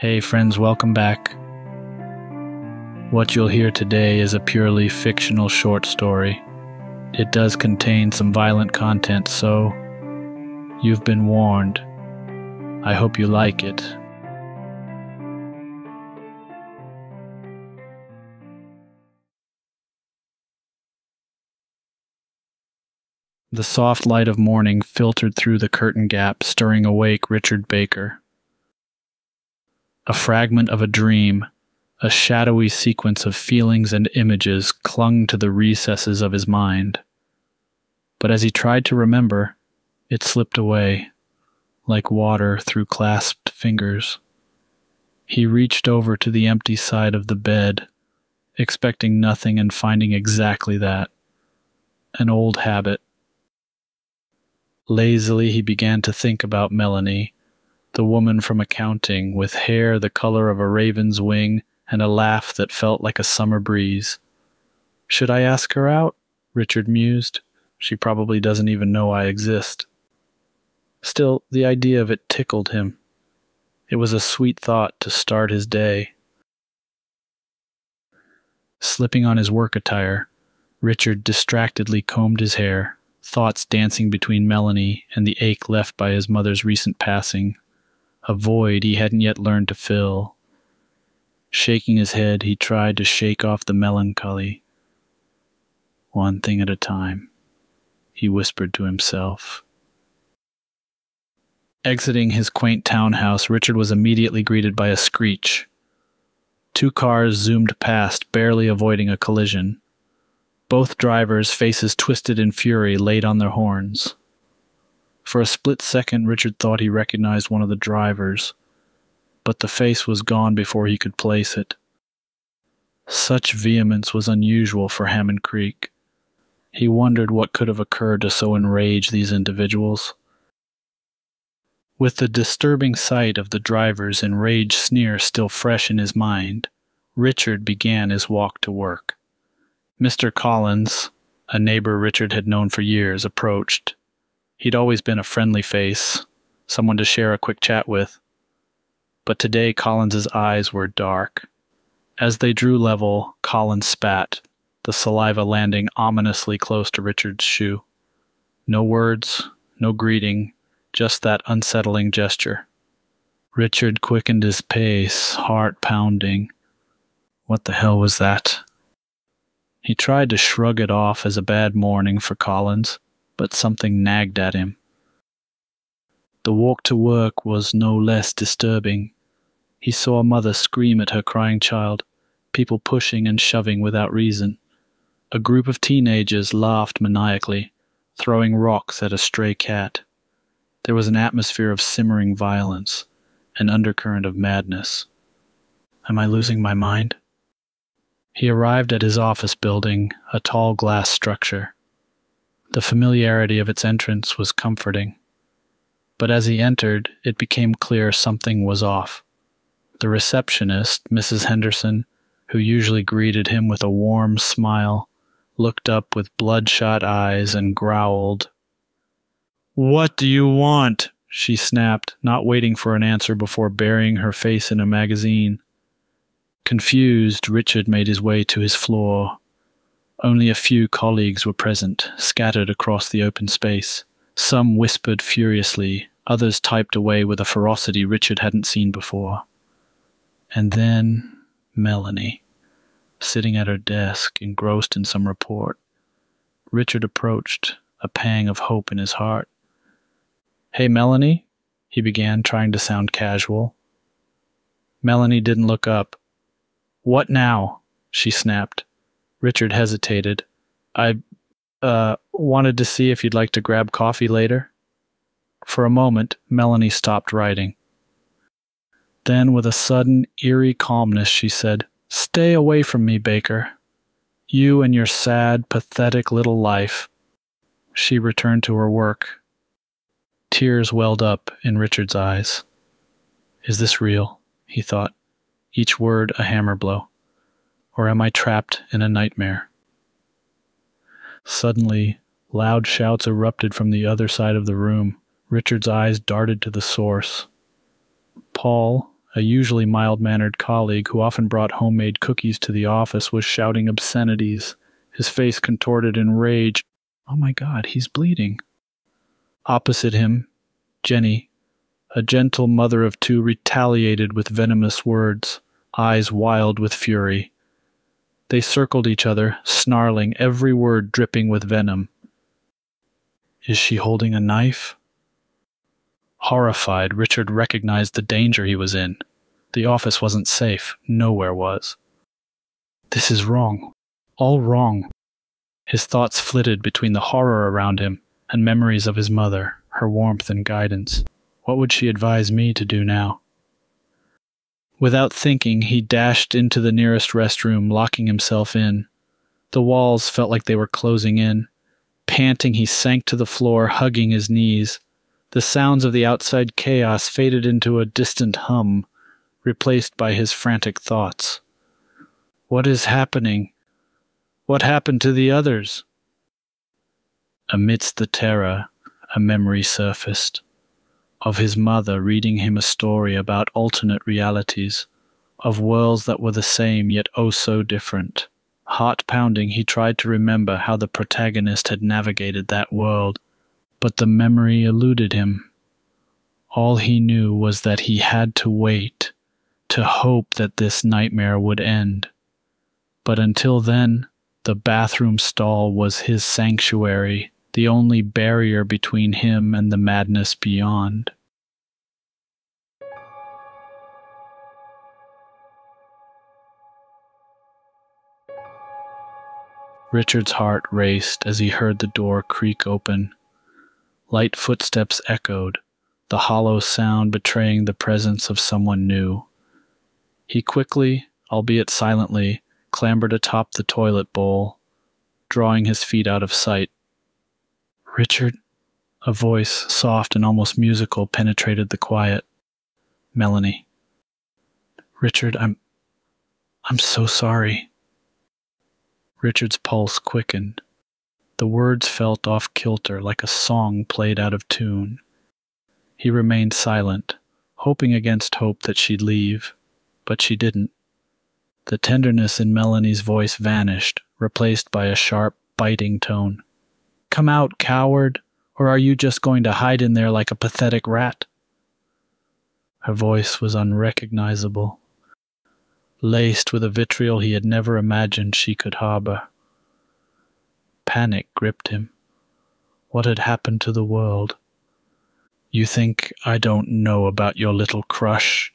Hey, friends, welcome back. What you'll hear today is a purely fictional short story. It does contain some violent content, so you've been warned. I hope you like it. The soft light of morning filtered through the curtain gap, stirring awake Richard Baker. A fragment of a dream, a shadowy sequence of feelings and images clung to the recesses of his mind. But as he tried to remember, it slipped away, like water through clasped fingers. He reached over to the empty side of the bed, expecting nothing and finding exactly that an old habit Lazily, he began to think about Melanie, the woman from accounting, with hair the color of a raven's wing and a laugh that felt like a summer breeze. Should I ask her out? Richard mused. She probably doesn't even know I exist. Still, the idea of it tickled him. It was a sweet thought to start his day. Slipping on his work attire, Richard distractedly combed his hair thoughts dancing between Melanie and the ache left by his mother's recent passing, a void he hadn't yet learned to fill. Shaking his head, he tried to shake off the melancholy. One thing at a time, he whispered to himself. Exiting his quaint townhouse, Richard was immediately greeted by a screech. Two cars zoomed past, barely avoiding a collision. Both drivers, faces twisted in fury, laid on their horns. For a split second, Richard thought he recognized one of the drivers, but the face was gone before he could place it. Such vehemence was unusual for Hammond Creek. He wondered what could have occurred to so enrage these individuals. With the disturbing sight of the driver's enraged sneer still fresh in his mind, Richard began his walk to work. Mr. Collins, a neighbor Richard had known for years, approached. He'd always been a friendly face, someone to share a quick chat with. But today Collins's eyes were dark. As they drew level, Collins spat, the saliva landing ominously close to Richard's shoe. No words, no greeting, just that unsettling gesture. Richard quickened his pace, heart pounding. What the hell was that? He tried to shrug it off as a bad morning for Collins, but something nagged at him. The walk to work was no less disturbing. He saw a mother scream at her crying child, people pushing and shoving without reason. A group of teenagers laughed maniacally, throwing rocks at a stray cat. There was an atmosphere of simmering violence, an undercurrent of madness. Am I losing my mind? He arrived at his office building, a tall glass structure. The familiarity of its entrance was comforting. But as he entered, it became clear something was off. The receptionist, Mrs. Henderson, who usually greeted him with a warm smile, looked up with bloodshot eyes and growled. What do you want? she snapped, not waiting for an answer before burying her face in a magazine. Confused, Richard made his way to his floor. Only a few colleagues were present, scattered across the open space. Some whispered furiously, others typed away with a ferocity Richard hadn't seen before. And then Melanie, sitting at her desk, engrossed in some report. Richard approached, a pang of hope in his heart. Hey, Melanie, he began, trying to sound casual. Melanie didn't look up. What now? she snapped. Richard hesitated. I, uh, wanted to see if you'd like to grab coffee later. For a moment, Melanie stopped writing. Then, with a sudden, eerie calmness, she said, Stay away from me, Baker. You and your sad, pathetic little life. She returned to her work. Tears welled up in Richard's eyes. Is this real? he thought each word a hammer blow? Or am I trapped in a nightmare? Suddenly, loud shouts erupted from the other side of the room. Richard's eyes darted to the source. Paul, a usually mild mannered colleague who often brought homemade cookies to the office, was shouting obscenities, his face contorted in rage. Oh my god, he's bleeding. Opposite him, Jenny, a gentle mother of two, retaliated with venomous words, eyes wild with fury. They circled each other, snarling, every word dripping with venom. Is she holding a knife? Horrified, Richard recognized the danger he was in. The office wasn't safe. Nowhere was. This is wrong. All wrong. His thoughts flitted between the horror around him and memories of his mother, her warmth and guidance. What would she advise me to do now? Without thinking, he dashed into the nearest restroom, locking himself in. The walls felt like they were closing in. Panting, he sank to the floor, hugging his knees. The sounds of the outside chaos faded into a distant hum, replaced by his frantic thoughts. What is happening? What happened to the others? Amidst the terror, a memory surfaced of his mother reading him a story about alternate realities, of worlds that were the same yet oh so different. Heart pounding, he tried to remember how the protagonist had navigated that world, but the memory eluded him. All he knew was that he had to wait, to hope that this nightmare would end. But until then, the bathroom stall was his sanctuary the only barrier between him and the madness beyond. Richard's heart raced as he heard the door creak open. Light footsteps echoed, the hollow sound betraying the presence of someone new. He quickly, albeit silently, clambered atop the toilet bowl, drawing his feet out of sight Richard? A voice, soft and almost musical, penetrated the quiet. Melanie. Richard, I'm. I'm so sorry. Richard's pulse quickened. The words felt off kilter, like a song played out of tune. He remained silent, hoping against hope that she'd leave, but she didn't. The tenderness in Melanie's voice vanished, replaced by a sharp, biting tone. Come out, coward, or are you just going to hide in there like a pathetic rat? Her voice was unrecognizable, laced with a vitriol he had never imagined she could harbor. Panic gripped him. What had happened to the world? You think I don't know about your little crush?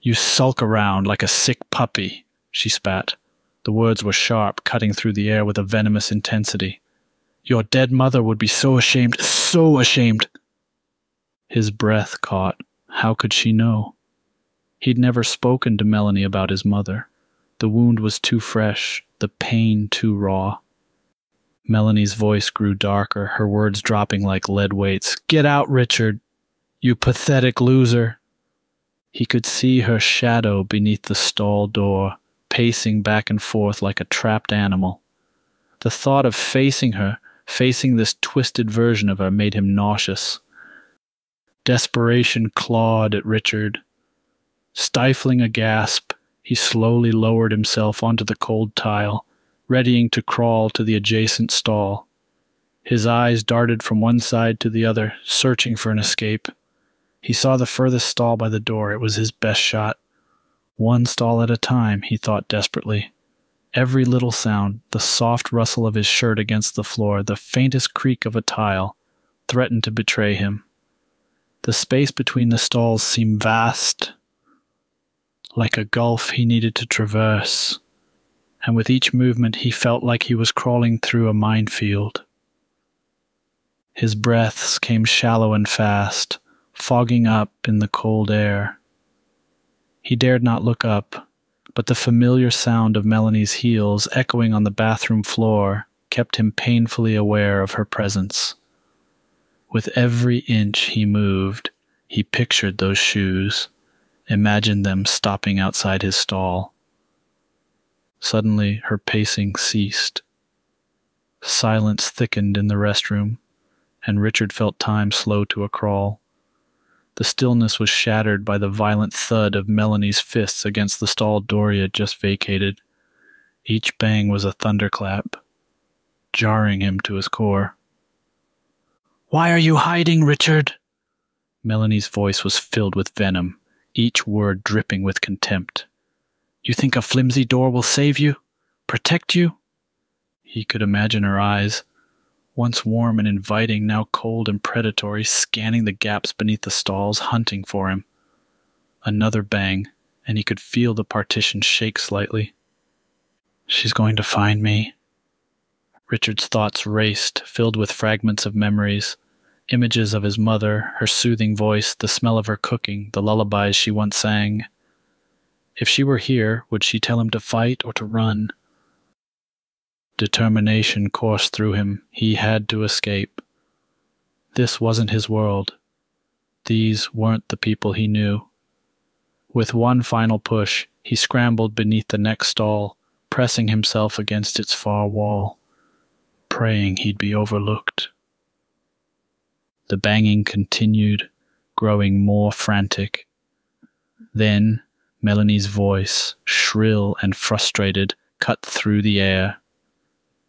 You sulk around like a sick puppy, she spat. The words were sharp, cutting through the air with a venomous intensity. Your dead mother would be so ashamed, so ashamed. His breath caught. How could she know? He'd never spoken to Melanie about his mother. The wound was too fresh, the pain too raw. Melanie's voice grew darker, her words dropping like lead weights. Get out, Richard! You pathetic loser! He could see her shadow beneath the stall door, pacing back and forth like a trapped animal. The thought of facing her, Facing this twisted version of her made him nauseous. Desperation clawed at Richard. Stifling a gasp, he slowly lowered himself onto the cold tile, readying to crawl to the adjacent stall. His eyes darted from one side to the other, searching for an escape. He saw the furthest stall by the door. It was his best shot. One stall at a time, he thought desperately. Every little sound, the soft rustle of his shirt against the floor, the faintest creak of a tile, threatened to betray him. The space between the stalls seemed vast, like a gulf he needed to traverse, and with each movement he felt like he was crawling through a minefield. His breaths came shallow and fast, fogging up in the cold air. He dared not look up but the familiar sound of Melanie's heels echoing on the bathroom floor kept him painfully aware of her presence. With every inch he moved, he pictured those shoes, imagined them stopping outside his stall. Suddenly, her pacing ceased. Silence thickened in the restroom, and Richard felt time slow to a crawl. The stillness was shattered by the violent thud of Melanie's fists against the stall door he had just vacated. Each bang was a thunderclap, jarring him to his core. Why are you hiding, Richard? Melanie's voice was filled with venom, each word dripping with contempt. You think a flimsy door will save you? Protect you? He could imagine her eyes, once warm and inviting, now cold and predatory, scanning the gaps beneath the stalls, hunting for him. Another bang, and he could feel the partition shake slightly. She's going to find me. Richard's thoughts raced, filled with fragments of memories images of his mother, her soothing voice, the smell of her cooking, the lullabies she once sang. If she were here, would she tell him to fight or to run? Determination coursed through him. He had to escape. This wasn't his world. These weren't the people he knew. With one final push, he scrambled beneath the next stall, pressing himself against its far wall, praying he'd be overlooked. The banging continued, growing more frantic. Then Melanie's voice, shrill and frustrated, cut through the air.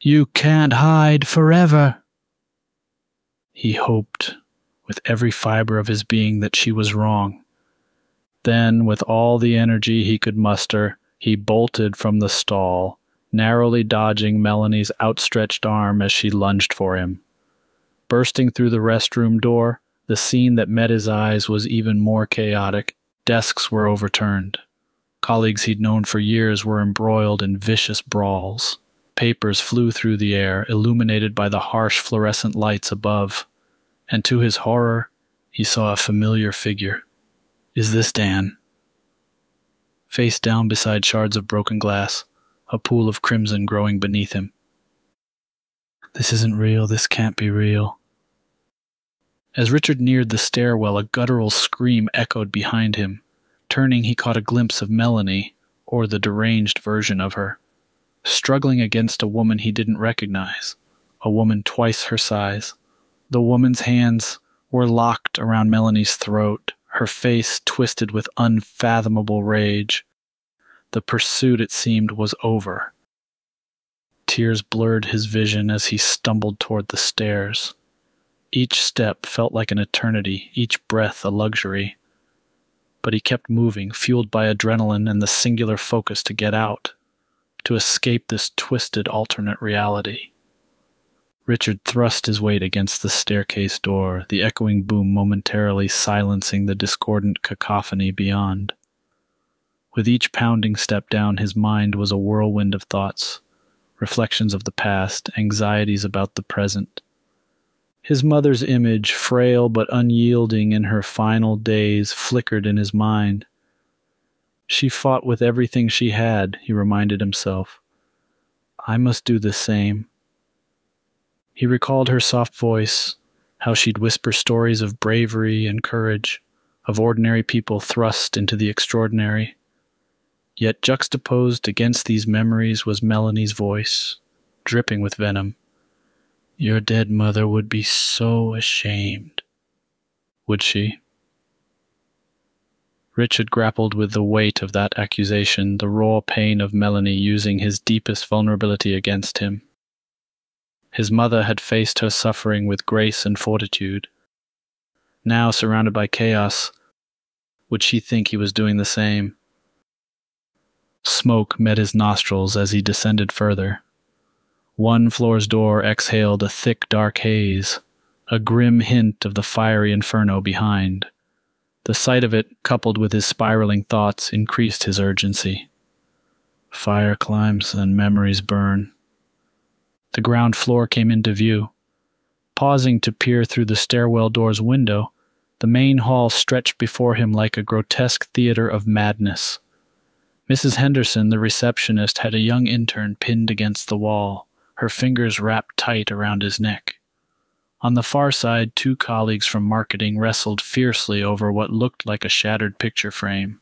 You can't hide forever. He hoped with every fiber of his being that she was wrong. Then, with all the energy he could muster, he bolted from the stall, narrowly dodging Melanie's outstretched arm as she lunged for him. Bursting through the restroom door, the scene that met his eyes was even more chaotic. Desks were overturned. Colleagues he'd known for years were embroiled in vicious brawls. Papers flew through the air, illuminated by the harsh fluorescent lights above, and to his horror, he saw a familiar figure. Is this Dan? Face down beside shards of broken glass, a pool of crimson growing beneath him. This isn't real, this can't be real. As Richard neared the stairwell, a guttural scream echoed behind him. Turning, he caught a glimpse of Melanie, or the deranged version of her struggling against a woman he didn't recognize, a woman twice her size. The woman's hands were locked around Melanie's throat, her face twisted with unfathomable rage. The pursuit, it seemed, was over. Tears blurred his vision as he stumbled toward the stairs. Each step felt like an eternity, each breath a luxury. But he kept moving, fueled by adrenaline and the singular focus to get out to escape this twisted alternate reality. Richard thrust his weight against the staircase door, the echoing boom momentarily silencing the discordant cacophony beyond. With each pounding step down, his mind was a whirlwind of thoughts, reflections of the past, anxieties about the present. His mother's image, frail but unyielding in her final days, flickered in his mind. She fought with everything she had, he reminded himself. I must do the same. He recalled her soft voice, how she'd whisper stories of bravery and courage, of ordinary people thrust into the extraordinary. Yet juxtaposed against these memories was Melanie's voice, dripping with venom. Your dead mother would be so ashamed. Would she? Richard grappled with the weight of that accusation, the raw pain of Melanie using his deepest vulnerability against him. His mother had faced her suffering with grace and fortitude. Now, surrounded by chaos, would she think he was doing the same? Smoke met his nostrils as he descended further. One floor's door exhaled a thick, dark haze, a grim hint of the fiery inferno behind. The sight of it, coupled with his spiraling thoughts, increased his urgency. Fire climbs and memories burn. The ground floor came into view. Pausing to peer through the stairwell door's window, the main hall stretched before him like a grotesque theater of madness. Mrs. Henderson, the receptionist, had a young intern pinned against the wall, her fingers wrapped tight around his neck. On the far side, two colleagues from marketing wrestled fiercely over what looked like a shattered picture frame.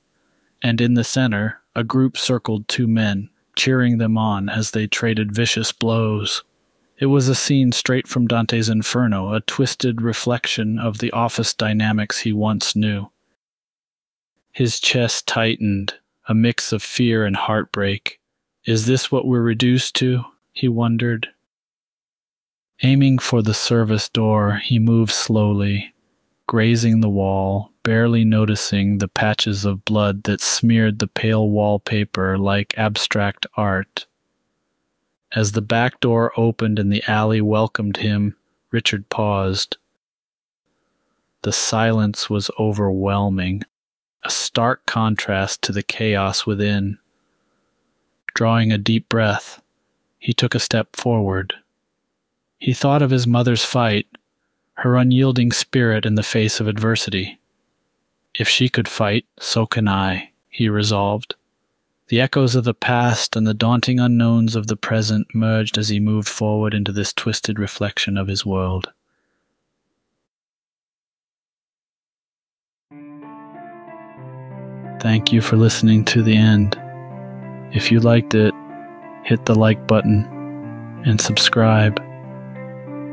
And in the center, a group circled two men, cheering them on as they traded vicious blows. It was a scene straight from Dante's Inferno, a twisted reflection of the office dynamics he once knew. His chest tightened, a mix of fear and heartbreak. Is this what we're reduced to? he wondered. Aiming for the service door, he moved slowly, grazing the wall, barely noticing the patches of blood that smeared the pale wallpaper like abstract art. As the back door opened and the alley welcomed him, Richard paused. The silence was overwhelming, a stark contrast to the chaos within. Drawing a deep breath, he took a step forward. He thought of his mother's fight, her unyielding spirit in the face of adversity. If she could fight, so can I, he resolved. The echoes of the past and the daunting unknowns of the present merged as he moved forward into this twisted reflection of his world. Thank you for listening to the end. If you liked it, hit the like button and subscribe.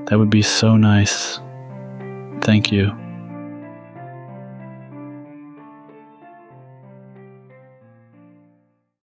That would be so nice. Thank you.